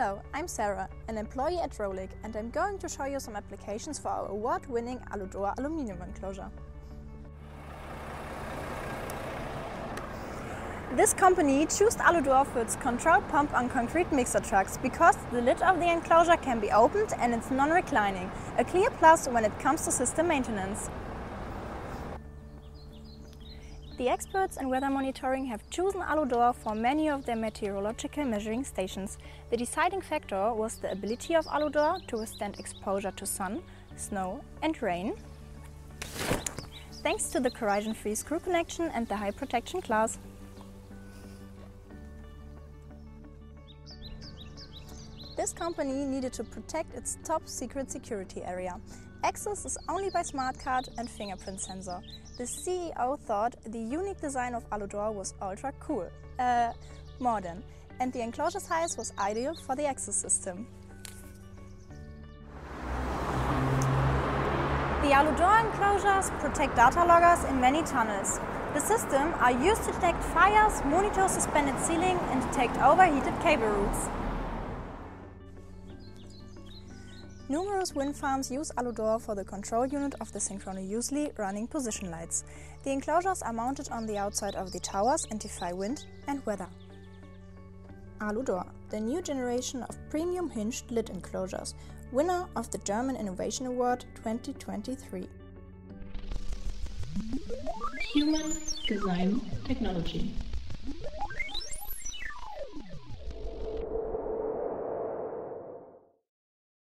Hello, I'm Sarah, an employee at Rolec, and I'm going to show you some applications for our award-winning Aludoor aluminium enclosure. This company chose Aludoor for its control pump on concrete mixer trucks because the lid of the enclosure can be opened and it's non-reclining, a clear plus when it comes to system maintenance. The experts in weather monitoring have chosen Aludoor for many of their meteorological measuring stations. The deciding factor was the ability of Aludoor to withstand exposure to sun, snow and rain, thanks to the corrosion-free screw connection and the high protection class. This company needed to protect its top secret security area. Access is only by smart card and fingerprint sensor. The CEO thought the unique design of Aludoor was ultra cool, uh, modern, and the enclosure size was ideal for the access system. The Aludoor enclosures protect data loggers in many tunnels. The system are used to detect fires, monitor suspended ceiling and detect overheated cable routes. Numerous wind farms use Aludoor for the control unit of the synchronously running position lights. The enclosures are mounted on the outside of the towers and defy wind and weather. Aludoor, the new generation of premium hinged lid enclosures, winner of the German Innovation Award 2023. Human Design Technology